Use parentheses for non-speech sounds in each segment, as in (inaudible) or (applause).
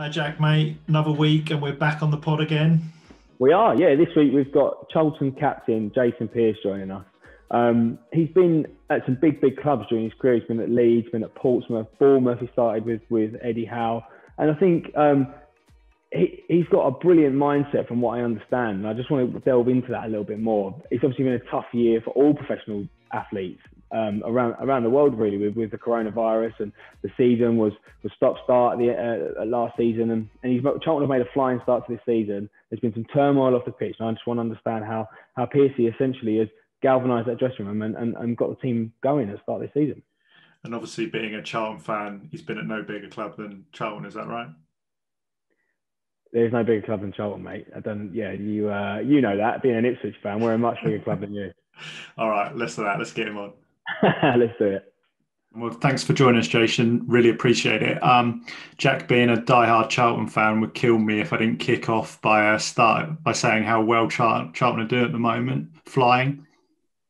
Uh, Jack, mate, another week and we're back on the pod again. We are, yeah. This week we've got Charlton captain Jason Pearce joining us. Um, he's been at some big, big clubs during his career. He's been at Leeds, been at Portsmouth, Bournemouth. He started with with Eddie Howe, and I think um, he, he's got a brilliant mindset from what I understand. And I just want to delve into that a little bit more. It's obviously been a tough year for all professional athletes um, around around the world, really, with, with the coronavirus. And the season was was stop start the uh, last season, and and he's Charlton have made a flying start to this season. There's been some turmoil off the pitch, and I just want to understand how how Pearcey essentially has galvanised that dressing room and, and, and got the team going at the start of this season. And obviously, being a Charlton fan, he's been at no bigger club than Charlton. Is that right? There's no bigger club than Charlton, mate. I don't. Yeah, you uh, you know that. Being an Ipswich fan, we're a much bigger club than you. (laughs) All right, let's do that. Let's get him on. (laughs) let's do it. Well, thanks for joining us, Jason. Really appreciate it. Um, Jack, being a die-hard Charlton fan, would kill me if I didn't kick off by a start by saying how well Charlton, Charlton are doing at the moment, flying.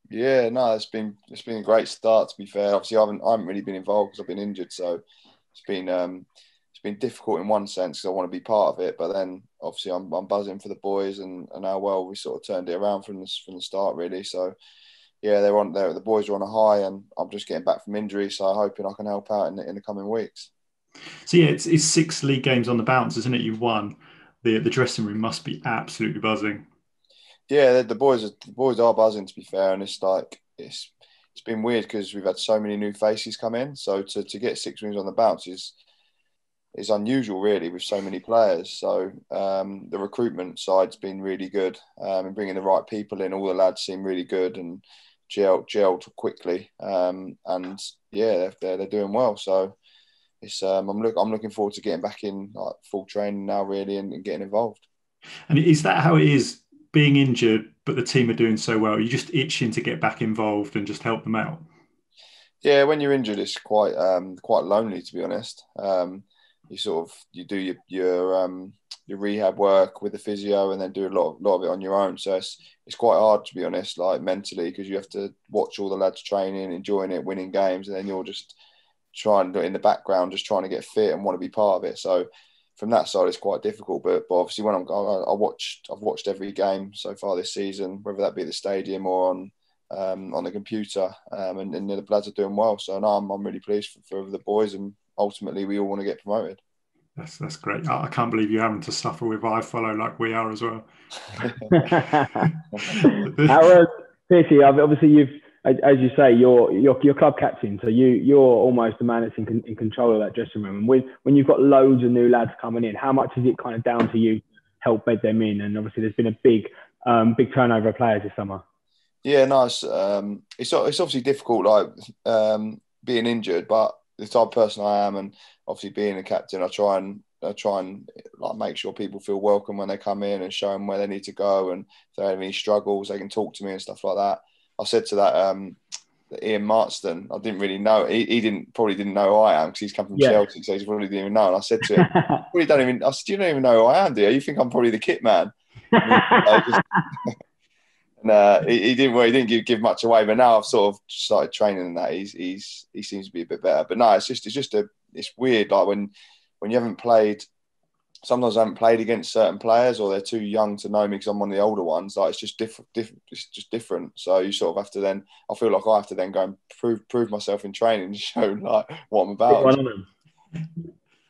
Yeah, no, it's been it's been a great start. To be fair, obviously I haven't I haven't really been involved because I've been injured, so it's been um, it's been difficult in one sense because I want to be part of it, but then obviously I'm, I'm buzzing for the boys and, and how well we sort of turned it around from the from the start really. So yeah, they're on there. The boys are on a high, and I'm just getting back from injury, so I'm hoping I can help out in the, in the coming weeks. So yeah, it's, it's six league games on the bounce, isn't it? You've won. The the dressing room must be absolutely buzzing yeah, the boys are the boys are buzzing to be fair, and it's like it's it's been weird because we've had so many new faces come in. So to, to get six wins on the bounce is is unusual, really, with so many players. So um, the recruitment side's been really good, um, and bringing the right people in. All the lads seem really good and gelled, gelled quickly, um, and yeah, they're, they're doing well. So it's um, I'm look I'm looking forward to getting back in like full training now, really, and, and getting involved. And is that how it is being injured, but the team are doing so well, you're just itching to get back involved and just help them out. Yeah, when you're injured, it's quite um, quite lonely to be honest. Um, you sort of you do your your um, your rehab work with the physio, and then do a lot of, lot of it on your own. So it's it's quite hard to be honest, like mentally, because you have to watch all the lads training, enjoying it, winning games, and then you're just trying in the background, just trying to get fit and want to be part of it. So from that side, it's quite difficult. But, but obviously, when I'm I, I watched, I've watched every game so far this season, whether that be the stadium or on um, on the computer, um, and, and the lads are doing well. So no, I'm, I'm really pleased for, for the boys, and ultimately, we all want to get promoted. That's that's great. I, I can't believe you're having to suffer with iFollow like we are as well. (laughs) Howard, Pearcey, obviously you've as you say, you're, you're, you're club captain, so you, you're almost the man that's in, in control of that dressing room. And when, when you've got loads of new lads coming in, how much is it kind of down to you to help bed them in? And obviously, there's been a big, um, big turnover of players this summer. Yeah, nice. Um, it's it's obviously difficult, like um, being injured, but the type of person I am, and obviously being a captain, I try and I try and like make sure people feel welcome when they come in and show them where they need to go, and if they have any struggles, they can talk to me and stuff like that. I said to that um, Ian Maatsen, I didn't really know. He, he, didn't probably didn't know who I am because he's come from yeah. Chelsea, so he probably didn't even know. And I said to him, (laughs) "Probably don't even." I said, "You don't even know who I am, do you? You think I'm probably the kit man?" (laughs) and uh, he, he, didn't. Well, he didn't give, give much away. But now I've sort of started training in that. He's he's he seems to be a bit better. But no, it's just it's just a it's weird. Like when when you haven't played sometimes I haven't played against certain players or they're too young to know me because I'm one of the older ones. Like it's just different, different, it's just different. So you sort of have to then. I feel like I have to then go and prove prove myself in training and (laughs) show like what I'm about.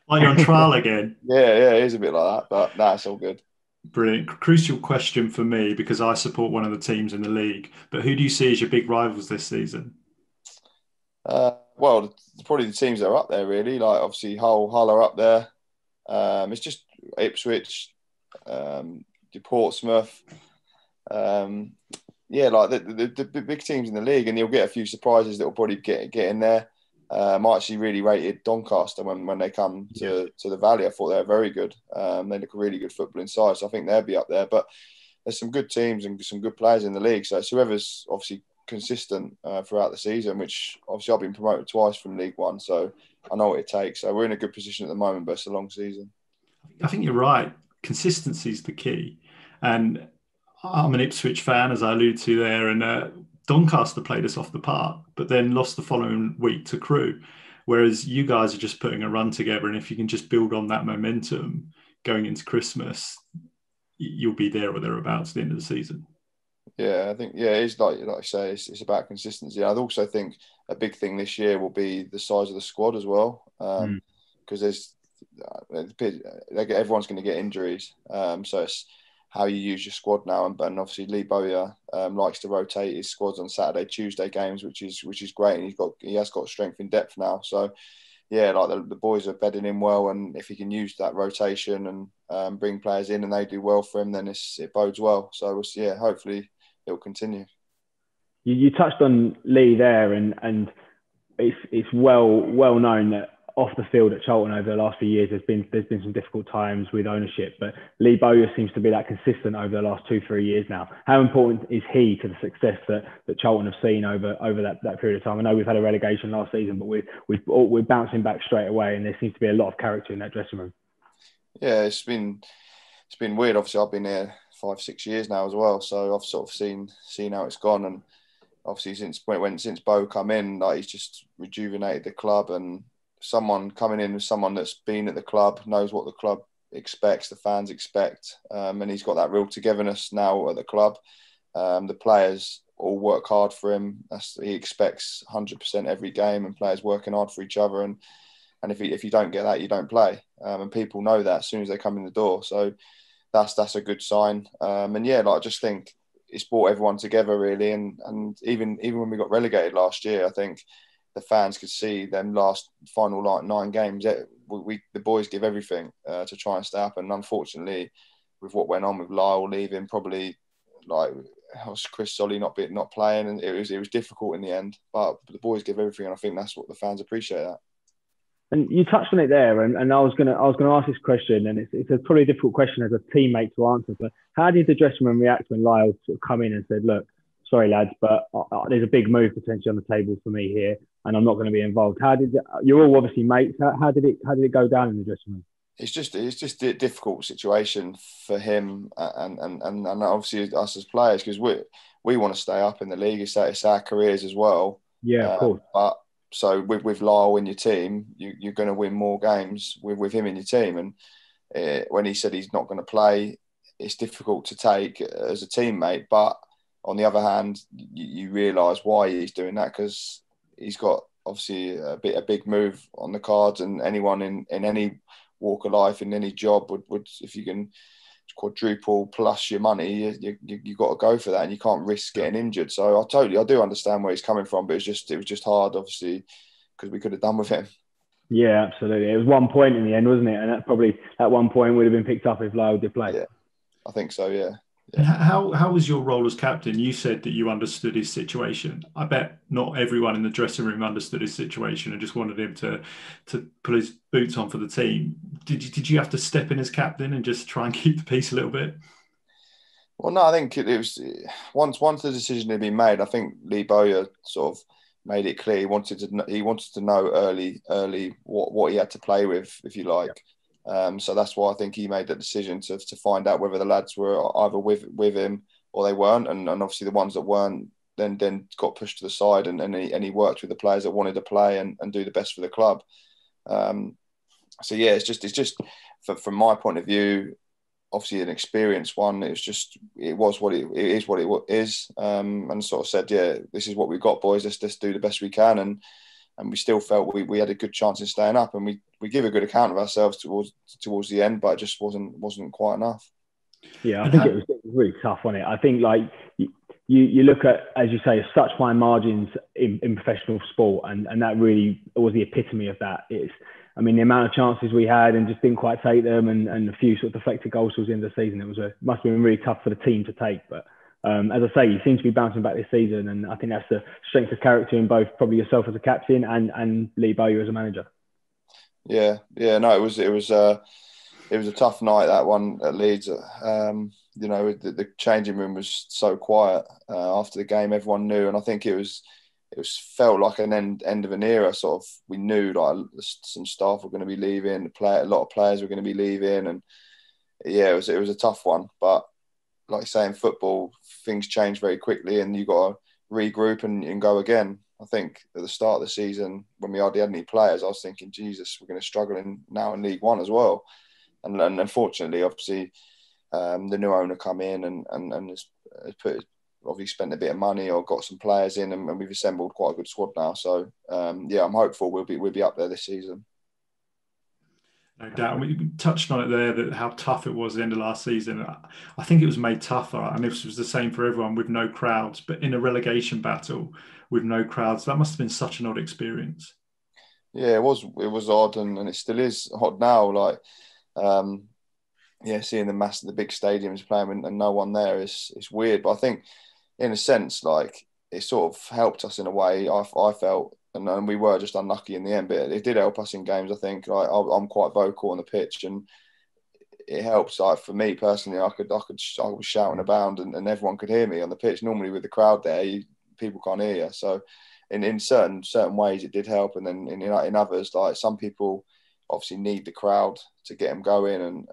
Like you're on trial again. (laughs) yeah, yeah, it is a bit like that, but that's all good. Brilliant. Crucial question for me because I support one of the teams in the league. But who do you see as your big rivals this season? Uh, well, probably the teams that are up there, really. Like obviously Hull, Hull are up there. Um, it's just Ipswich, um, Portsmouth. Um, yeah, like the, the, the, big teams in the league, and you'll get a few surprises that will probably get get in there. Um, I actually really rated Doncaster when, when they come to, yeah. to the Valley. I thought they were very good. Um, they look a really good football inside, so I think they'll be up there. But there's some good teams and some good players in the league. So it's whoever's obviously consistent uh, throughout the season, which obviously I've been promoted twice from League One, so I know what it takes. So we're in a good position at the moment, but it's a long season. I think you're right. Consistency is the key, and I'm an Ipswich fan, as I alluded to there, and uh, Doncaster played us off the park, but then lost the following week to Crewe. Whereas you guys are just putting a run together, and if you can just build on that momentum going into Christmas, you'll be there or thereabouts at the end of the season. Yeah, I think yeah, it's like like I say, it's, it's about consistency. I also think a big thing this year will be the size of the squad as well, because um, mm. there's everyone's going to get injuries, um, so it's how you use your squad now. And, and obviously Lee Bowyer um, likes to rotate his squads on Saturday, Tuesday games, which is which is great, and he's got he has got strength in depth now. So yeah, like the, the boys are bedding in well, and if he can use that rotation and um, bring players in and they do well for him, then it bodes well. So yeah, hopefully it will continue. You, you touched on Lee there, and and it's it's well well known that off the field at Charlton over the last few years, there's been there's been some difficult times with ownership, but Lee Bowyer seems to be that consistent over the last two three years now. How important is he to the success that, that Charlton have seen over over that, that period of time? I know we've had a relegation last season, but we're we we're bouncing back straight away, and there seems to be a lot of character in that dressing room. Yeah, it's been it's been weird. Obviously, I've been here five six years now as well, so I've sort of seen seen how it's gone and obviously since when since Bo come in, like he's just rejuvenated the club and someone coming in with someone that's been at the club, knows what the club expects, the fans expect, um, and he's got that real togetherness now at the club. Um, the players all work hard for him. That's, he expects 100% every game, and players working hard for each other. And and if he, if you don't get that, you don't play. Um, and people know that as soon as they come in the door. So that's that's a good sign. Um, and yeah, like I just think it's brought everyone together really. And and even even when we got relegated last year, I think the fans could see them last final like nine games. We, we the boys give everything uh, to try and stay up, and unfortunately, with what went on with Lyle leaving, probably like Chris Solly not be, not playing, and it was it was difficult in the end. But the boys give everything, and I think that's what the fans appreciate that. And you touched on it there, and, and I was gonna I was gonna ask this question, and it's, it's a probably difficult question as a teammate to answer. But how did the dressing room react when Lyle sort of come in and said, "Look, sorry lads, but uh, uh, there's a big move potentially on the table for me here, and I'm not going to be involved." How did it, you're all obviously mates? How, how did it how did it go down in the dressing room? It's just it's just a difficult situation for him and and and, and obviously us as players because we we want to stay up in the league. It's, it's our careers as well. Yeah, of uh, course. But so with, with Lyle in your team, you, you're going to win more games with, with him in your team. And uh, when he said he's not going to play, it's difficult to take as a teammate. But on the other hand, you, you realise why he's doing that because he's got obviously a bit a big move on the cards, and anyone in, in any walk of life in any job would, would if you can quadruple plus your money, you, you, you got to go for that, and you can't risk getting injured. So I totally, I do understand where he's coming from, but it's just, it was just hard, obviously, because we could have done with him. Yeah, absolutely. It was one point in the end, wasn't it? And that probably at one point would have been picked up if Lyle did play. Yeah, I think so. Yeah. How how was your role as captain? You said that you understood his situation. I bet not everyone in the dressing room understood his situation and just wanted him to to put his boots on for the team. Did you did you have to step in as captain and just try and (laughs) keep the peace a little bit? Well, no, I think it, was once once the decision had been made. I think Lee Bowyer sort of made it clear he wanted to he wanted to know early early what what he had to play with, if you like. Um, so that's why I think he made the decision to, to find out whether the lads were either with with him or they weren't, and, and obviously the ones that weren't then then got pushed to the side, and, and he and he worked with the players that wanted to play and, and do the best for the club. Um, so yeah, it's just it's just for, from my point of view, obviously an experienced one. It was just it was what it, it is what it is, um, and sort of said, yeah, this is what we've got, boys. Let's just do the best we can, and and we still felt we, we had a good chance in staying up, and we, we give a good account of ourselves towards towards the end, but it just wasn't wasn't quite enough. Yeah, I think it was, it was really tough on it. I think like you, you look at as you say such fine margins in, in professional sport, and and that really was the epitome of that. It's I mean, the amount of chances we had and just didn't quite take them, and, and a few sort of deflected goals towards the end of the season. It was a must have been really tough for the team to take, but um, as I say, you seem to be bouncing back this season, and I think that's the strength of character in both probably yourself as a captain and and Lee Bowyer as a manager. Yeah, yeah, no, it was it was uh, it was a tough night that one at Leeds. Um, you know, the, the, changing room was so quiet uh, after the game. Everyone knew, and I think it was it was felt like an end end of an era. Sort of, we knew like some staff were going to be leaving, the play a lot of players were going to be leaving, and yeah, it was it was a tough one, but like I say in football, things change very quickly, and you got to regroup and, and go again. I think at the start of the season, when we hardly had any players, I was thinking, Jesus, we're going to struggle in now in League One as well. And, and unfortunately, obviously, um, the new owner come in and and, and has, has put obviously spent a bit of money or got some players in, and, and we've assembled quite a good squad now. So um, yeah, I'm hopeful we'll be we'll be up there this season. No doubt. We touched on it there that how tough it was at the end of last season. I think it was made tougher, and this was the same for everyone with no crowds. But in a relegation battle with no crowds, that must have been such an odd experience. Yeah, it was. It was odd, and, and it still is odd now. Like, um, yeah, seeing the mass, the big stadiums playing and, and no one there is is weird. But I think, in a sense, like it sort of helped us in a way. I, I felt and, and we were just unlucky in the end. But it did help us in games. I think like, I'm quite vocal on the pitch, and it helps. Like for me personally, I could I could I was shouting about, and, and everyone could hear me on the pitch. Normally with the crowd there, you, people can't hear you. So in, in certain certain ways, it did help. And then in, in others, like some people obviously need the crowd to get them going and.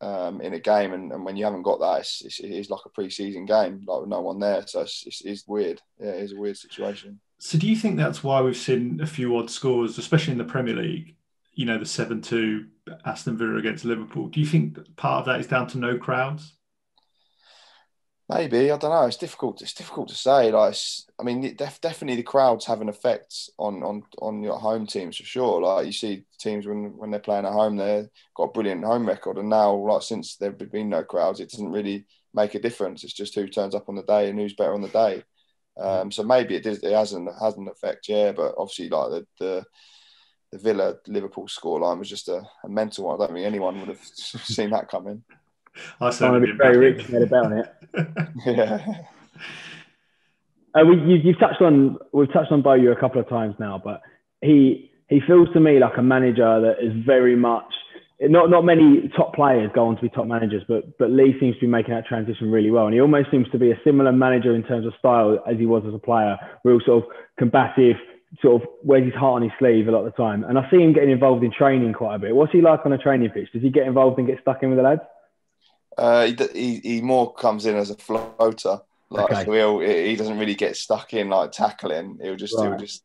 Um, in a game, and, and when you haven't got that, it's, it's, it's like a pre-season game, like with no one there. So it's, it's, it's weird. Yeah, it is a weird situation. So do you think that's why we've seen a few odd scores, especially in the Premier League? You know, the seven-two Aston Villa against Liverpool. Do you think part of that is down to no crowds? Maybe I don't know. It's difficult. It's difficult to say. Like, I mean, def- definitely the crowds have an effect on on on your home teams for sure. Like you see teams when when they're playing at home, they've got a brilliant home record, and now like since there've been no crowds, it doesn't really make a difference. It's just who turns up on the day and who's better on the day. Um, so maybe it did, it hasn't has an effect, yeah. But obviously, like the the, the Villa Liverpool scoreline was just a, a, mental one. I don't think anyone would have (laughs) seen that coming. I certainly very rich made a bet on it. (laughs) yeah. Uh, we, you, you've touched on we've touched on Bowyer a couple of times now, but he he feels to me like a manager that is very much not not many top players go on to be top managers, but but Lee seems to be making that transition really well, and he almost seems to be a similar manager in terms of style as he was as a player, real sort of combative, sort of wears his heart on his sleeve a lot of the time. And I see him getting involved in training quite a bit. What's he like on a training pitch? Does he get involved and get stuck in with the lads? Uh, he, he, he more comes in as a floater. Like okay. so he doesn't really get stuck in like tackling. He'll just right. he'll just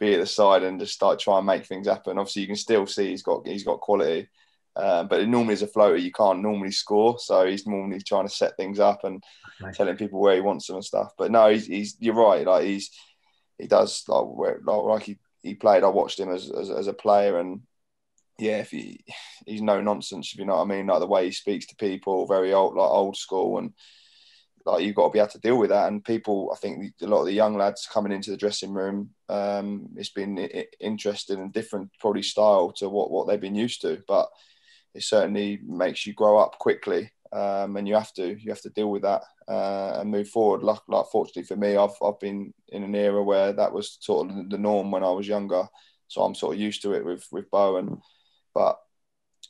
be at the side and just start try and make things happen. Obviously, you can still see he's got he's got quality. Um, but normally as a floater, you can't normally score. So he's normally trying to set things up and nice. telling people where he wants them and stuff. But no, he's, he's you're right. Like he's he does like where, like, like he, he played. I watched him as, as, as a player, and yeah, if he he's no nonsense. If you know what I mean, like the way he speaks to people, very old like old school, and like you've got to be able to deal with that. And people, I think a lot of the young lads coming into the dressing room, um, it's been interesting and different, probably style to what what they've been used to, but it certainly makes you grow up quickly. Um, and you have to you have to deal with that uh, and move forward. Like, like fortunately for me, I've I've been in an era where that was sort of the norm when I was younger, so I'm sort of used to it with with Bowyer. But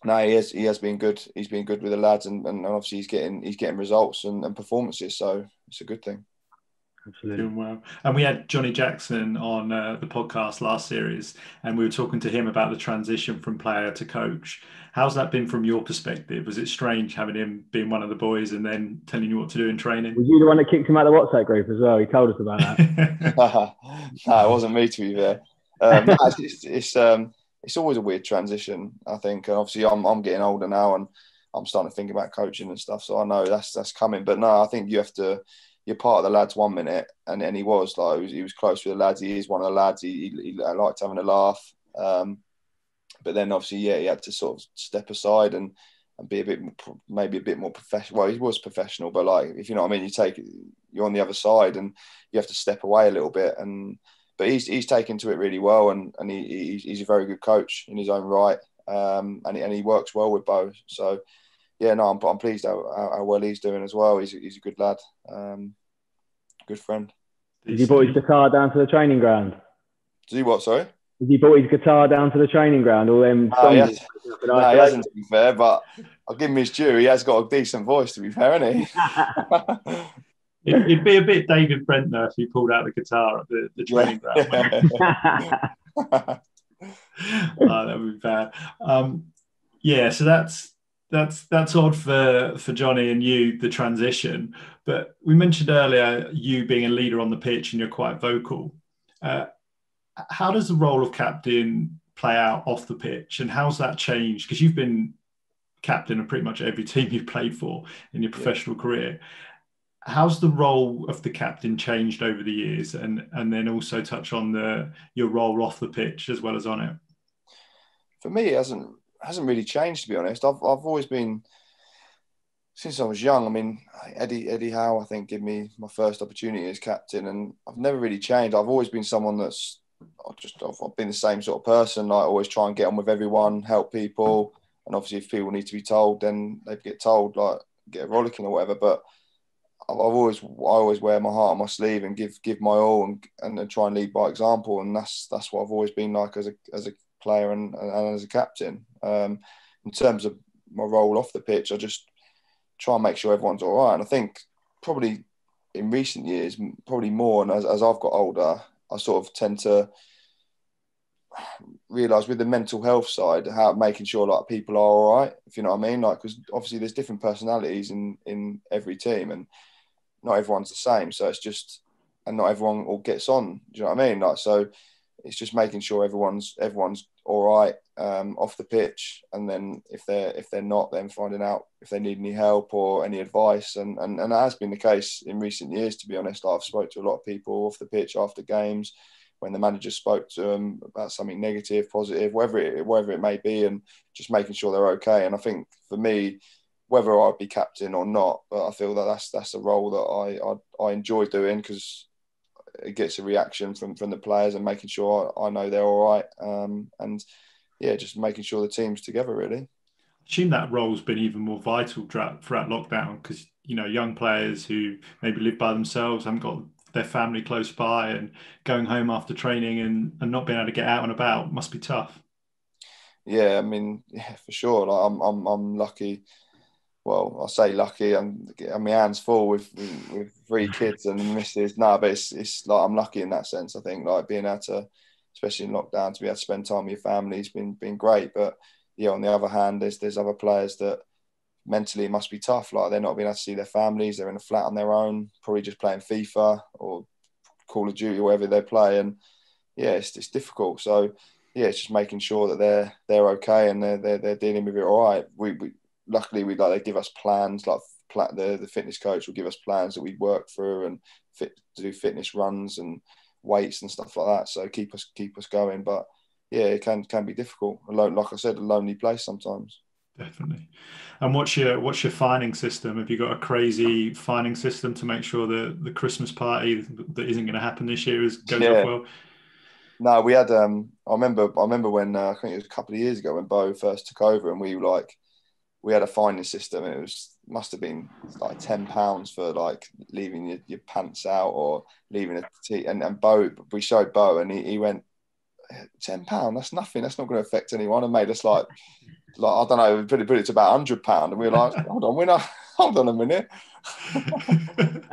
no, he has he has been good. He's been good with the lads, and, and obviously he's getting he's getting results and, and performances. So it's a good thing. Absolutely. Doing well. And we had Johnny Jackson on uh, the podcast last series, and we were talking to him about the transition from player to coach. How's that been from your perspective? Was it strange having him being one of the boys and then telling you what to do in training? Was you the one that kicked him out of the WhatsApp group as well? He told us about that. (laughs) (laughs) no, it wasn't me to be fair. Um, it's, it's, it's, um, it's always a weird transition, I think. And obviously, I'm, I'm getting older now and I'm starting to think about coaching and stuff. So I know that's that's coming. But no, I think you have to you're part of the lads one minute, and then he was like he was, he was close with the lads. He is one of the lads. He, he, he liked having a laugh, um, but then obviously, yeah, he had to sort of step aside and and be a bit maybe a bit more professional. Well, he was professional, but like if you know what I mean, you take you're on the other side and you have to step away a little bit. And but he's he's taken to it really well, and and he, he's a very good coach in his own right, um, and and he works well with Bo. So yeah, no, I'm, I'm pleased how, how, well he's doing as well. He's, he's a good lad, um, good friend. Did he brought his guitar down to the training ground? Did he what? Sorry. Did he brought his guitar down to the training ground? All them. No, he, has, no, he hasn't. To be fair, but I'll give him his due. He has got a decent voice. To be fair, hasn't he? (laughs) It'd be a bit David Brent though if he pulled out the guitar at the, the training ground. oh, (laughs) (laughs) that would be bad. Um, yeah, so that's that's that's odd for for Johnny and you the transition. But we mentioned earlier you being a leader on the pitch and you're quite vocal. Uh, how does the role of captain play out off the pitch, and how's that changed? Because you've been captain of pretty much every (laughs) team you've played for in your professional yeah. career. How's the role of the captain changed over the years, and and then also touch on the your role off the pitch as well as on it? For me, it hasn't hasn't really changed to be honest. I've I've always been since I was young. I mean, Eddie Eddie Howe, I think, gave me my first opportunity as captain, and I've never really changed. I've always been someone that's I've just I've been the same sort of person. I always try and get on with everyone, help people, and obviously if people need to be told, then they get told, like get a rollicking or whatever. But I've always I always wear my heart on my sleeve and give give my all and, and, and try and lead by example, and that's that's what I've always been like as a as a player and, and as a captain. Um, in terms of my role off the pitch, I just try and make sure everyone's all right. And I think probably in recent years, probably more, and as, as I've got older, I sort of tend to realize with the mental health side how making sure like people are all right if you know what i mean like because obviously there's different personalities in in every team and not everyone's the same so it's just and not everyone all gets on do you know what i mean like so it's just making sure everyone's everyone's all right um, off the pitch, and then if they're if they're not, then finding out if they need any help or any advice, and and, and that has been the case in recent years. To be honest, I've spoke to a lot of people off the pitch after games when the manager spoke to them about something negative, positive, whatever it whatever it may be, and just making sure they're okay. And I think for me, whether I'd be captain or not, but I feel that that's that's a role that I I, I enjoy doing because it gets a reaction from from the players and making sure I know they're all right. Um, and yeah, just making sure the team's together really. I assume that role's been even more vital throughout, throughout lockdown because you know young players who maybe live by themselves haven't got their family close by and going home after training and, and not being able to get out and about must be tough. Yeah, I mean, (laughs) yeah, for sure. Like I'm, I'm, I'm lucky well, I say lucky. I'm, I'm my hands full with with three (laughs) kids and misses. No, but it's it's like I'm lucky in that sense. I think like being able to, especially in lockdown, to be able to spend time with your family has been been great. But yeah, on the other hand, there's there's other players that mentally must be tough. Like they're not being able to see their families. They're in a flat on their own, probably just playing FIFA or Call of Duty, whatever they play. And yeah, it's, it's difficult. So yeah, it's just making sure that they're they're okay and they're they're, they're dealing with it all right. We, we luckily we like they give us plans like the the fitness coach will give us plans that we work through and fit to do fitness runs and weights and stuff like that. So keep us keep us going. But yeah, it can can be difficult. Alone, like I said, a lonely place sometimes. Definitely. And what's your what's your fining system? Have you got a crazy fining system to make sure that the Christmas party that isn't going to happen this year is goes yeah. off well? No, we had. Um, I remember. I remember when uh, I think it was a couple of years ago when Bo first took over, and we were like we had a fining system. It was must have been like ten pounds for like leaving your, your pants out or leaving a t. And and Bo, we showed Bo, and he, he went ten pound. That's nothing. That's not going to affect anyone. And made us like like I don't know. Put it put it to about hundred pound, and we were like, hold on, we're not. (laughs) Hold on a minute. (laughs) yeah,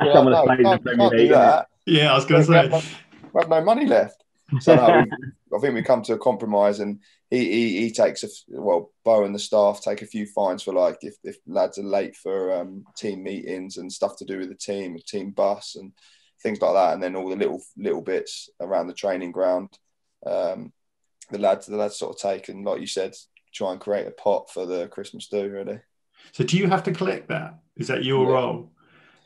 no, can't, can't do that. Yeah, I was going to say. We have, no, we have no money left. So no, (laughs) I think we come to a compromise, and he, he, he takes a well, Bo and the staff take a few fines for like if, if lads are late for um, team meetings and stuff to do with the team, team bus and things like that, and then all the little little bits around the training ground. Um, the lads the lads sort of take and like you said, try and create a pot for the Christmas do really. So do you have to collect that? Is that your yeah. role?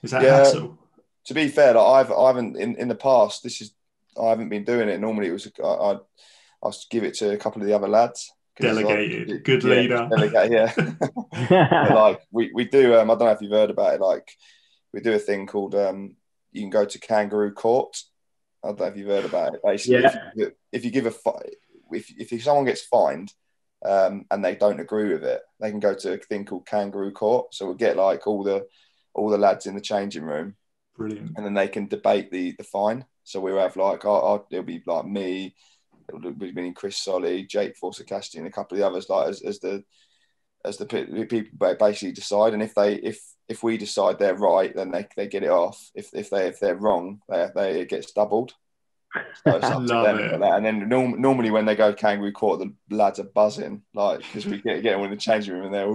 Is that yeah. hassle? To be fair, like I've I haven't in, in the past. This is I haven't been doing it. Normally, it was I, I I'll give it to a couple of the other lads. Delegated, like, good yeah, leader. (laughs) Delegate, yeah. (laughs) like we, we do. Um, I don't know if you've heard about it. Like we do a thing called um, you can go to kangaroo court. I don't know if you've heard about it. Basically, yeah. if, you, if you give a if if someone gets fined um, and they don't agree with it, they can go to a thing called kangaroo court. So we'll get like all the all the lads in the changing room. Brilliant. And then they can debate the the fine. So we'll have like, oh, it'll be like me, we've been Chris Solly, Jake Forster and a couple of the others, like as, as the as the people basically decide. And if they if if we decide they're right, then they, they get it off. If if they if they're wrong, they, they (laughs) it gets doubled. So Love it. And then norm, normally when they go kangaroo court, the lads are buzzing like because we get get them in the changing room and they're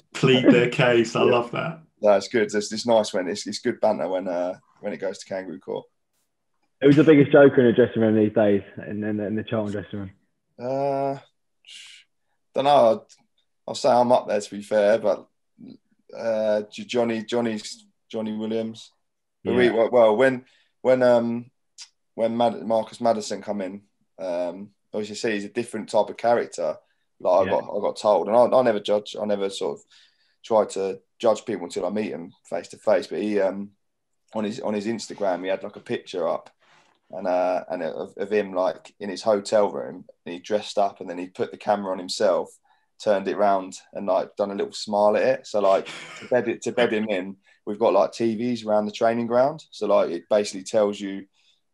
(laughs) plead their case. I yeah. love that. That's good. It's, it's nice when it's, it's good banter when uh, when it goes to kangaroo court. Who's the biggest joker in the dressing room these days, in, in, in the Charlton dressing room? Uh, don't know. I'll say I'm up there to be fair, but uh, Johnny, Johnny's Johnny Williams. Yeah. We, well, when when um when Mad- Marcus Maddison come in, um, you see, he's a different type of character. Like yeah. I got I got told, and I, I never judge. I never sort of try to judge people until I meet him face to face. But he um on his on his Instagram, he had like a picture up and uh, and of, of, him like in his hotel room, and he dressed up, and then he put the camera on himself, turned it round, and like done a little smile at it. So like to bed it to bed him in, we've got like TVs around the training ground, so like it basically tells you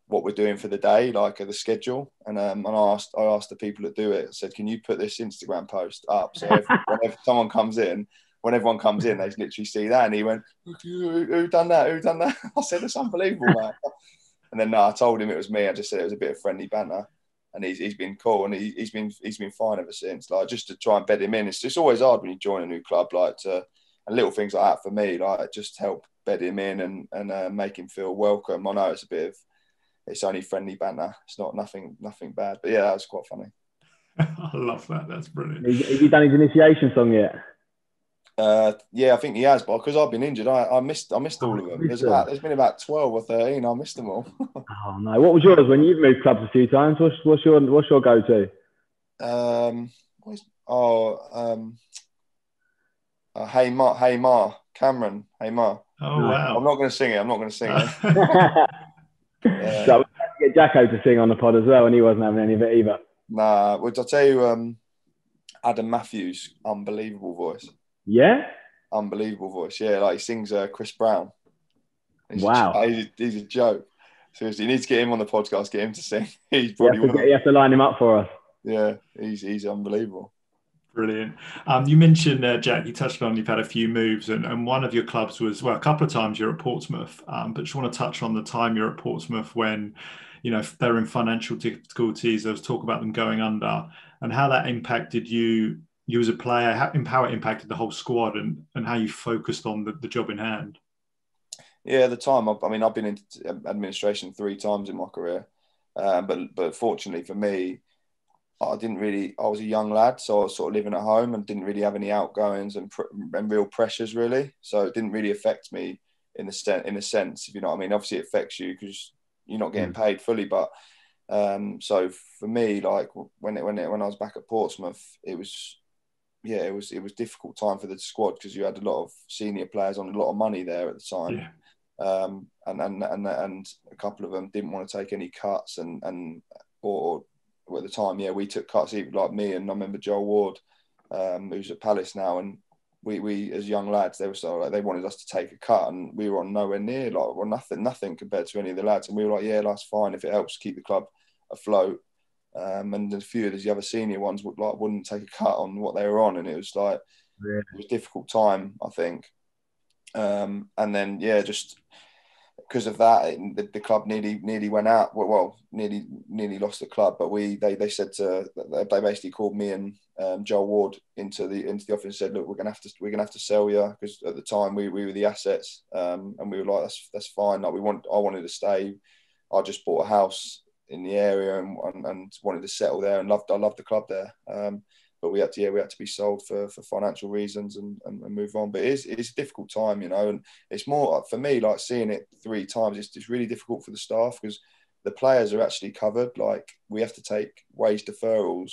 what we're doing for the day, like the schedule. And um, and I asked I asked the people that do it, I said, can you put this Instagram post up so if, (laughs) whenever someone comes in, when everyone comes in, they literally see that. And he went, who, who done that? Who done that? (laughs) I said, it's unbelievable, man. And then no, I told him it was me. I just said it was a bit of friendly banter, and he's, he's been cool and he, has been he's been fine ever since. Like just to try and bed him in. It's, it's always hard when you join a new club, like to and little things like that for me, like just help bed him in and and uh, make him feel welcome. I know it's a bit of it's only friendly banter. It's not nothing nothing bad, but yeah, that was quite funny. (laughs) I love that. That's brilliant. Have you done his initiation song yet? Uh, yeah, I think he has, but because I've been injured, I, I missed I missed all of them. There's, about, there's been about twelve or thirteen. I missed them all. (laughs) oh no! What was yours when you've moved clubs a few times? What's, what's your what's your go to? Um, oh, um, uh, hey Ma, hey Ma, Cam'ron, hey Ma. Oh wow! I'm not going to sing it. I'm not going to sing it. yeah. (laughs) (laughs) So we get Jacko to sing on the pod as well, and he wasn't having any of it either. Nah, which I tell you, um, Adam Matthews, unbelievable voice. Yeah. Unbelievable voice. Yeah, like he sings uh, Chris Brown. He's wow. A, he's, a, he's, a, joke. Seriously, you need to get him on the podcast, get him to sing. (laughs) He's probably you have, to, you have to line him up for us. Yeah, he's he's unbelievable. Brilliant. Um, you mentioned, uh, Jack, you touched on you've had a few moves, and, and one of your clubs was, well, a couple of times you're at Portsmouth, um, but just want to touch on the time you're at Portsmouth when, you know, they're in financial difficulties. There was talk about them going under, and how that impacted you you as a player, how, how it impacted the whole squad and, and how you focused on the, the job in hand? Yeah, the time. I mean, I've been in administration three times in my career, um, but but fortunately for me, I didn't really. I was a young lad, so I was sort of living at home and didn't really have any outgoings and, and real pressures really. So it didn't really affect me in the sense. In a sense, if you know what I mean. Obviously, it affects you because you're not getting mm. paid fully, but um, so for me, like when it, when it, when I was back at Portsmouth, it was yeah, it was it was difficult time for the squad because you had a lot of senior players on a lot of money there at the time, yeah. um, and, and and and a couple of them didn't want to take any cuts, and and or, or at the time, yeah, we took cuts. Even like me and I remember Joel Ward, um, who's at Palace now, and we we as young lads, they were so like they wanted us to take a cut, and we were on nowhere near like well nothing nothing compared to any of the lads, and we were like, yeah, that's fine if it helps keep the club afloat. Um, and a few of the other senior ones would like wouldn't take a cut on what they were on, and it was like yeah. it was a difficult time, I think. Um, and then yeah, just because of that, it, the, the, club nearly nearly went out. Well, well, nearly nearly lost the club. But we they they said to they basically called me and um, Joel Ward into the into the office and said, look, we're gonna have to we're gonna have to sell you because at the time we, we were the assets, um, and we were like that's that's fine. Like we want I wanted to stay. I just bought a house in the area and, and, and, wanted to settle there and loved I loved the club there. Um, but we had to yeah we had to be sold for, for financial reasons and, and, and, move on. But it is it's a difficult time, you know, and it's more for me like seeing it three times. It's, it's really difficult for the staff because the players are actually covered. Like we have to take wage deferrals.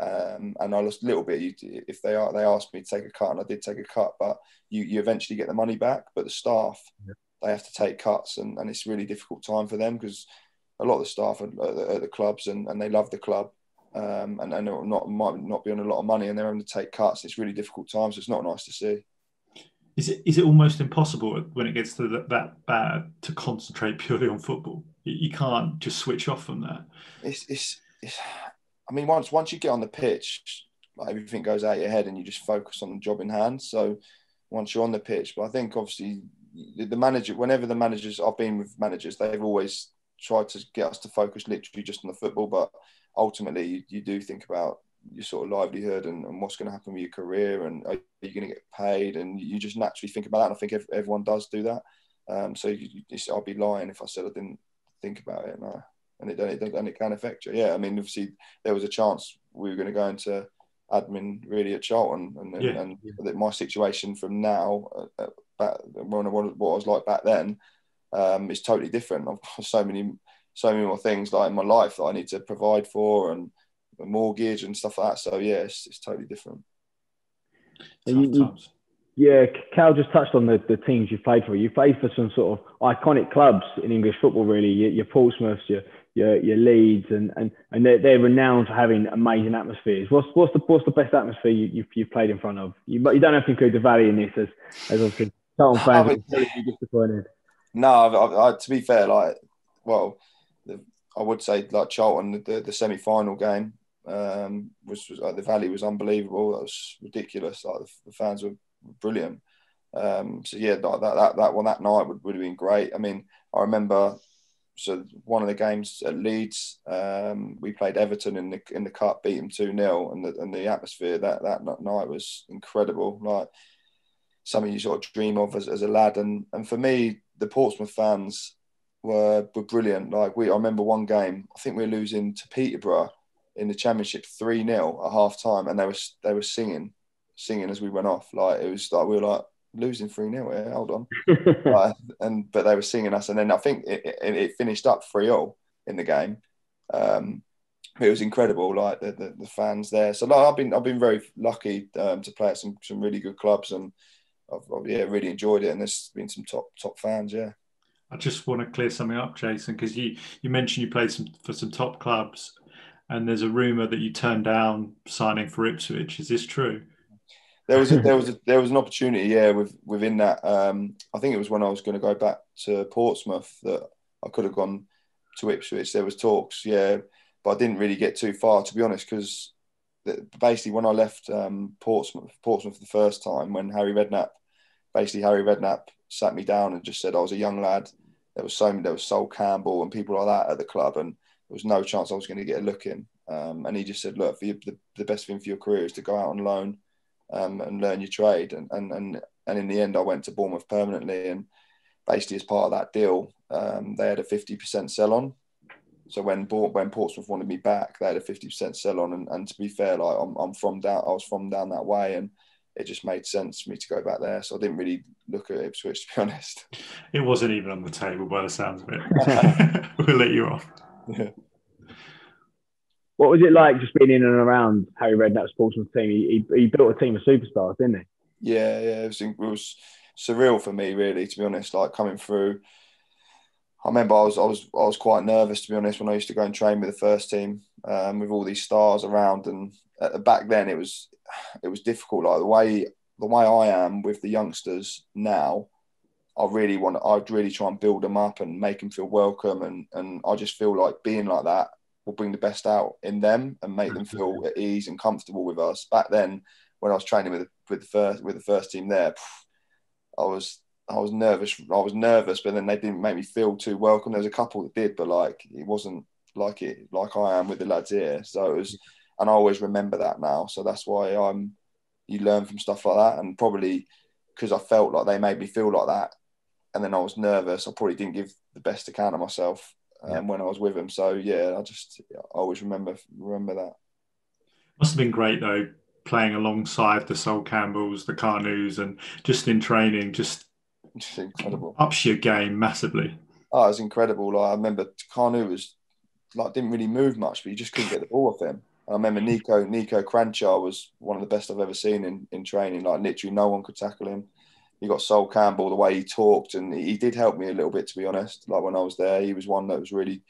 Um, and I lost a little bit. If they are, they asked me to take a cut, and I did take a cut. But you, you eventually get the money back. But the staff, yeah. they have to take cuts, and, and it's really difficult time for them because a lot of the staff at, at the clubs and, and they love the club um, and, and not might not be on a lot of money and they're having to take cuts. It's really difficult times. So it's not nice to see. Is it is it almost impossible when it gets to that, that bad to concentrate purely on football? You, can't just switch off from that. It's, it's, it's I mean once once you get on the pitch, like everything goes out of your head and you just focus on the job in hand. So once you're on the pitch, but I think obviously the manager, whenever the managers, I've been with managers, they've always tried to get us to focus literally just on the football, but ultimately you, you do think about your sort of livelihood and, and what's going to happen with your career and are you going to get paid and you just naturally think about that and I think everyone does do that um, so you, you, I'd be lying if I said I didn't think about it. No. And it, it and it can affect you. Yeah, I mean, obviously there was a chance we were going to go into admin really at Charlton, and yeah. and yeah. my situation from now, uh, uh back when I, what I was like back then, um, is totally different. I've got so many so many more things like in my life that I need to provide for and a mortgage and stuff like that. So yeah, it's, it's totally different. You, yeah, Cal just touched on the, the teams you played for. You played for some sort of iconic clubs in English football, really. Your, your Portsmouths, your your, your Leeds, and and and they're, they're renowned for having amazing atmospheres. What's what's the what's the best atmosphere you, you've, you've played in front of? You you don't have to include the Valley in this, as as obviously Charlton (laughs) fans are disappointed. No, I, I, to be fair, like well, the, I would say like Charlton, the, the semi final game um, was, was like the Valley was unbelievable. That was ridiculous. Like the, the fans were brilliant. Um, so yeah, that, that that one that night would, would have been great. I mean, I remember so one of the games at Leeds, um, we played Everton in the in the cup, beat them two 0 and the and the atmosphere that that night was incredible. Like something you sort of dream of as, as a lad. And and for me, the Portsmouth fans were were brilliant. Like we, I remember one game, I think we were losing to Peterborough in the Championship three 0 at half time, and they were they were singing, singing as we went off. Like it was like we were like losing three 0 here. Hold on, (laughs) like, and but they were singing us, and then I think it, it, it finished up three 0 in the game. Um, it was incredible, like the, the, the fans there. So like, I've been I've been very lucky um, to play at some some really good clubs, and I've, I've, yeah really enjoyed it. And there's been some top top fans, yeah. I just want to clear something up, Jason, because you you mentioned you played some for some top clubs, and there's a rumor that you turned down signing for Ipswich. Is this true? There was a, there (laughs) was a, there was an opportunity, yeah, with, within that. Um, I think it was when I was going to go back to Portsmouth that I could have gone to Ipswich. There was talks, yeah, but I didn't really get too far, to be honest, because basically when I left um, Portsmouth, Portsmouth the first time, when Harry Redknapp, basically Harry Redknapp sat me down and just said I was a young lad. There was so there was Sol Campbell and people like that at the club, and there was no chance I was going to get a look in. Um, and he just said, look, you, the, the best thing for your career is to go out on loan um, and learn your trade. And, and and and in the end, I went to Bournemouth permanently, and basically as part of that deal, um, they had a fifty percent sell on. So when when Portsmouth wanted me back, they had a fifty percent sell on. And, and to be fair, like I'm, I'm from down, I was from down that way, and it just made sense for me to go back there. So I didn't really look at Ipswich (laughs) to be honest. It wasn't even on the table by the sounds of it. (laughs) (laughs) we'll let you off. Yeah. What was it like just being in and around Harry Redknapp's Portsmouth team? He, he, he, built a team of superstars, didn't he? Yeah, yeah. It was, it was surreal for me, really, to be honest. Like coming through, I remember I was I was I was quite nervous to be honest when I used to go and train with the first team um, with all these stars around, and back then it was it was difficult. Like the way the way I am with the youngsters now, I really want I'd really try and build them up and make them feel welcome, and and I just feel like being like that will bring the best out in them and make them feel at ease and comfortable with us. Back then, when I was training with with the first with the first team there, I was I was nervous. I was nervous, but then they didn't make me feel too welcome. There was a couple that did, but like it wasn't like it like I am with the lads here. So it was, and I always remember that now. So that's why I'm. You learn from stuff like that, and probably because I felt like they made me feel like that, and then I was nervous. I probably didn't give the best account of myself um, yeah. when I was with them. So yeah, I just I always remember remember that. Must have been great though, playing alongside the Sol Campbells, the Kanu's, and just in training, just just incredible. Ups your game massively. Oh, it was incredible. Like I remember Kanu was like didn't really move much, but you just couldn't get the ball off him. And I remember Niko Niko Kranjcar was one of the best I've ever seen in, in training. Like literally no one could tackle him you got Sol Campbell, the way he talked, and he did help me a little bit, to be honest. Like when I was there, he was one that was really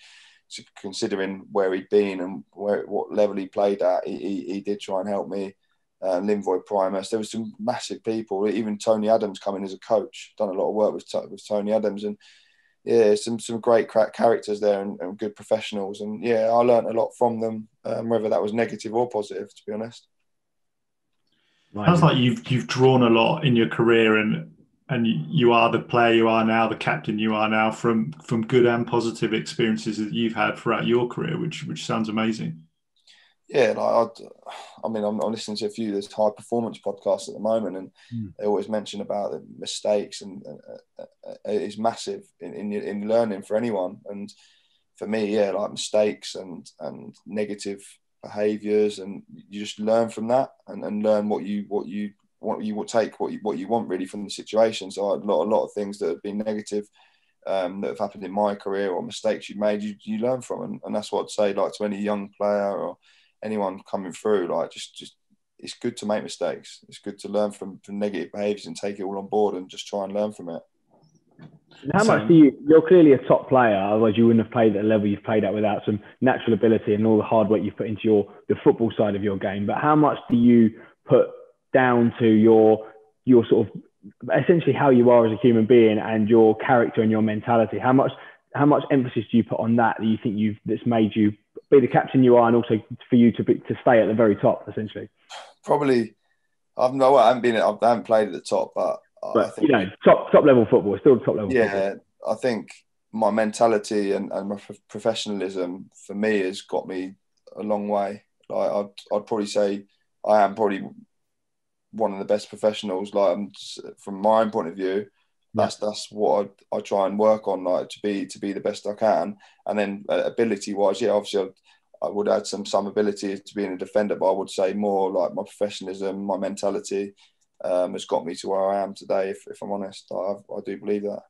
considering where he'd been and where what level he played at. He, he, he did try and help me. Uh, Linvoy Primus, there was some massive people. Even Tony Adams coming as a coach, done a lot of work with with Tony Adams, and yeah, some some great characters there and, and good professionals. And yeah, I learned a lot from them, um, whether that was negative or positive, to be honest. Sounds like you've you've drawn a lot in your career, and and you are the player you are now, the captain you are now, from from good and positive experiences that you've had throughout your career, which which sounds amazing. Yeah, like I'd, (sighs) I mean, I'm, I'm, listening to a few of those high performance podcasts at the moment, and mm. they always mention about the mistakes, and uh, uh, uh, it's massive in, in in learning for anyone. And for me, yeah, like mistakes and and negative behaviors, and you just learn from that and, and learn what you what you what you would take what you what you want really from the situation. So a lot a lot of things that have been negative um, that have happened in my career or mistakes you've made, you, you learn from, and, and that's what I'd say like to any young player or anyone coming through, like just just it's good to make mistakes. It's good to learn from, from negative behaviours and take it all on board and just try and learn from it. How so, much do you? You're clearly a top player. Otherwise, you wouldn't have played at the level you've played at without some natural ability and all the hard work you've put into your the football side of your game. But how much do you put down to your your sort of essentially how you are as a human being and your character and your mentality? How much how much emphasis do you put on that that you think you've that's made you be the captain you are and also for you to be, to stay at the very top essentially? Probably, I've no, I haven't been, I haven't played at the top, but but I think, you know, top top level football, still top level. Yeah, football. I think my mentality and, and my professionalism for me has got me a long way. Like I'd, I'd probably say I am probably one of the best professionals. Like I'm, just, from my own point of view, that's that's what I, I try and work on, like to be to be the best I can. And then uh, ability wise, yeah, obviously I, I would add some some ability to being a defender, but I would say more like my professionalism, my mentality, um, has got me to where I am today. If, if I'm honest, I, I do believe that.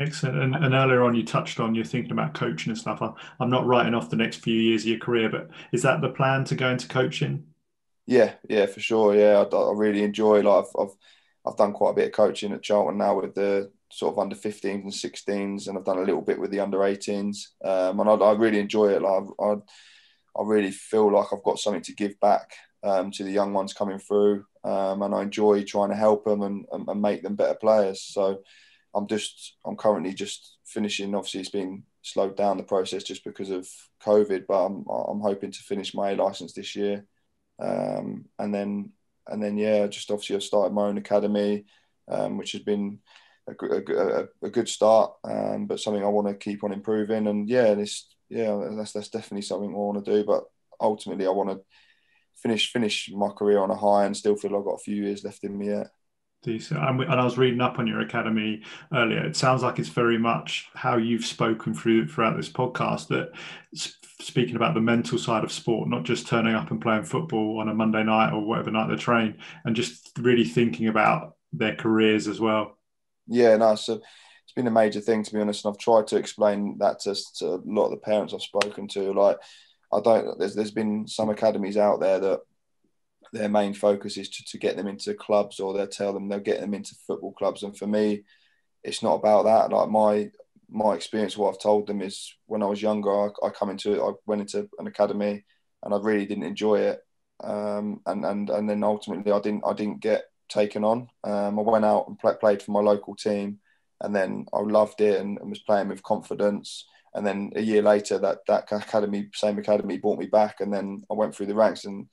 Excellent. And, and, earlier on, you touched on you're thinking about coaching and stuff. I, I'm not writing off the next few years of your career, but is that the plan to go into coaching? Yeah, yeah, for sure. Yeah, I, I really enjoy. Like I've, I've, I've done quite a bit of coaching at Charlton now with the sort of under 15s and 16s, and I've done a little bit with the under 18s, um, and I, I, really enjoy it. Like I, I really feel like I've got something to give back um, to the young ones coming through um, and I enjoy trying to help them and, and, and, make them better players. So I'm just I'm currently just finishing. Obviously, it's been slowed down the process just because of COVID, but I'm I'm hoping to finish my A license this year, um, and then and then yeah, just obviously I've started my own academy, um, which has been. A, a, a good start, um, but something I want to keep on improving. And yeah, this yeah, that's that's definitely something I want to do. But ultimately, I want to finish finish my career on a high and still feel I've got a few years left in me yet. Decent. And, I was reading up on your academy earlier. It sounds like it's very much how you've spoken through throughout this podcast. That speaking about the mental side of sport, not just turning up and playing football on a Monday night or whatever night they train, and just really thinking about their careers as well. Yeah, no. So it's been a major thing to be honest, and I've tried to explain that to, to a lot of the parents I've spoken to. Like I don't. There's there's been some academies out there that their main focus is to, to get them into clubs, or they'll tell them they'll get them into football clubs. And for me, it's not about that. Like my my experience, what I've told them is when I was younger, I, I come into I went into an academy, and I really didn't enjoy it. Um, and and and then ultimately, I didn't I didn't get taken on. Um, I went out and play, played for my local team, and then I loved it and, and was playing with confidence and then a year later that that academy same academy brought me back and then I went through the ranks and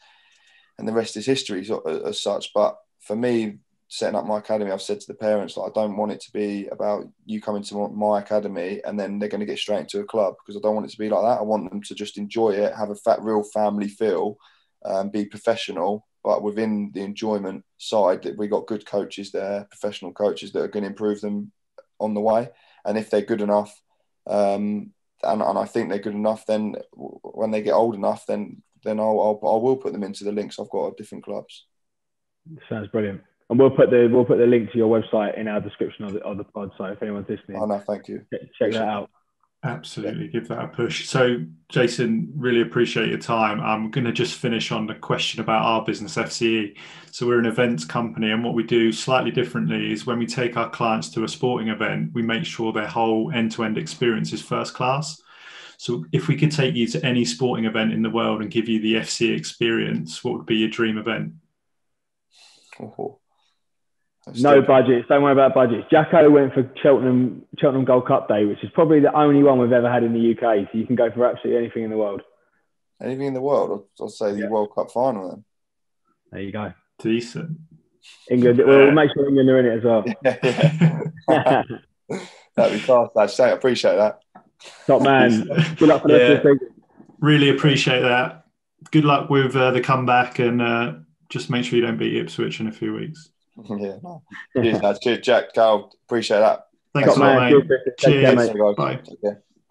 and the rest is history as such but for me setting up my academy I've said to the parents like I don't want it to be about you coming to my academy and then they're going to get straight into a club because I don't want it to be like that I want them to just enjoy it have a fat real family feel um, be professional but within the enjoyment side that we got good coaches there professional coaches that are going to improve them on the way and if they're good enough um, and, and I think they're good enough. Then when they get old enough, then then I'll, I'll I will put them into the links I've got of different clubs. Sounds brilliant. And we'll put the we'll put the link to your website in our description of the, of the pod. So if anyone's listening, oh no, thank you. Check, check that out. Absolutely, give that a push. So, Jason, really appreciate your time. I'm going to just finish on the question about our business, FCE. So, we're an events company, and what we do slightly differently is when we take our clients to a sporting event, we make sure their whole end to end experience is first class. So, if we could take you to any sporting event in the world and give you the FC experience, what would be your dream event? Oh, no budgets. Don't worry about budgets. Jacko went for Cheltenham Cheltenham Gold Cup Day, which is probably the only one we've ever had in the UK. So you can go for absolutely anything in the world. Anything in the world? I'll, I'll say the yeah. World Cup final then. There you go. Decent. England. We'll make sure England are in it as well. Yeah, (laughs) yeah. (laughs) That'd be fast. I'd say I appreciate that. Top man. (laughs) Good luck for the yeah. season. Really appreciate that. Good luck with uh, the comeback, and uh, just make sure you don't beat Ipswich in a few weeks. (laughs) yeah. Cheers, Cheers, Jack. Cal. Appreciate that. Thanks, Thanks a lot, mate. Cheers. Cheers. Cheers. Bye.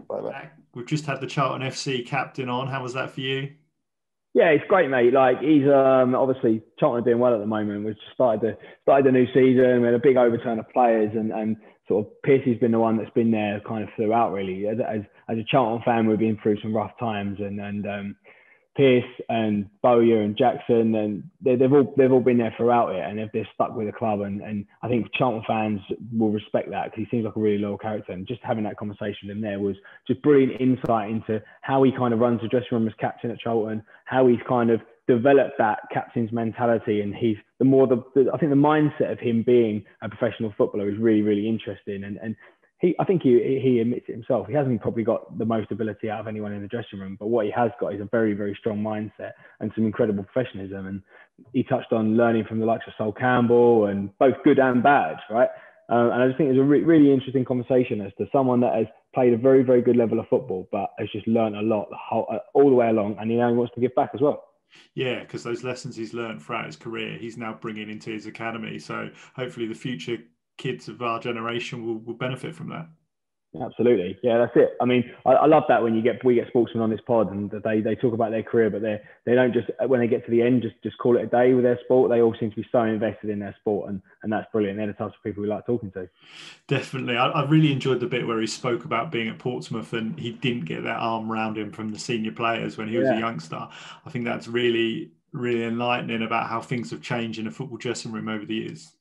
Bye. Bye. we've just had the Charlton FC captain on. How was that for you? Yeah, it's great, mate. Like he's um, obviously are doing well at the moment. We've started the started the new season. We had a big overturn of players, and and sort of Pearcey's been the one that's been there kind of throughout. Really, as as, as a Charlton fan, we've been through some rough times, and and um, Pearce and Bowyer and Jackson, and they, have all they've all been there throughout it, and they've, they're stuck with the club. And, and I think Charlton fans will respect that because he seems like a really loyal character. And just having that conversation with him there was just brilliant insight into how he kind of runs the dressing room as captain at Charlton, how he's kind of developed that captain's mentality, and he's the more the, the I think the mindset of him being a professional footballer is really really interesting. And and he, I think he, he admits it himself. He hasn't probably got the most ability out of anyone in the dressing room, but what he has got is a very, very strong mindset and some incredible professionalism. And he touched on learning from the likes of Sol Campbell and both good and bad, right? Um, and I just think it's a re- really interesting conversation as to someone that has played a very, very good level of football, but has just learned a lot the whole, uh, all the way along, and he now wants to give back as well. Yeah, because those lessons he's learned throughout his career, he's now bringing into his academy. So hopefully, the future kids of our generation will, will benefit from that. Absolutely, yeah, that's it. I mean, I, I, love that when you get we get sportsmen on this pod and they they talk about their career, but they they don't just when they get to the end just just call it a day with their sport. They all seem to be so invested in their sport, and and that's brilliant. They're the types of people we like talking to. Definitely, I, I really enjoyed the bit where he spoke about being at Portsmouth and he didn't get that arm around him from the senior players when he was yeah. a youngster. I think that's really really enlightening about how things have changed in a football dressing room over the years.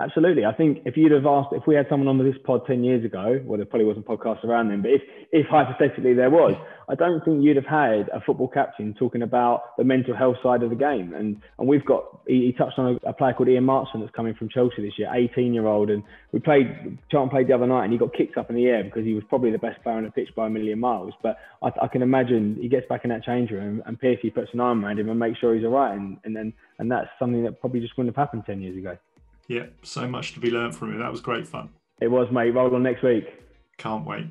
Absolutely. I think if you'd have asked, if we had someone on this pod 10 years ago, well, there probably wasn't podcasts around then, but if, if hypothetically there was, I don't think you'd have had a football captain talking about the mental health side of the game. And and we've got, he, he touched on a, a, player called Ian Maatsen that's coming from Chelsea this year, 18 year old. And we played, Charlton played the other night and he got kicked up in the air because he was probably the best player on the pitch by a million miles. But I, I can imagine he gets back in that change room and Pearcey puts an arm around him and makes sure he's all right. And, and, then, and that's something that probably just wouldn't have happened 10 years ago. Yeah, so much to be learned from it. That was great fun. It was, mate. Roll on next week. Can't wait.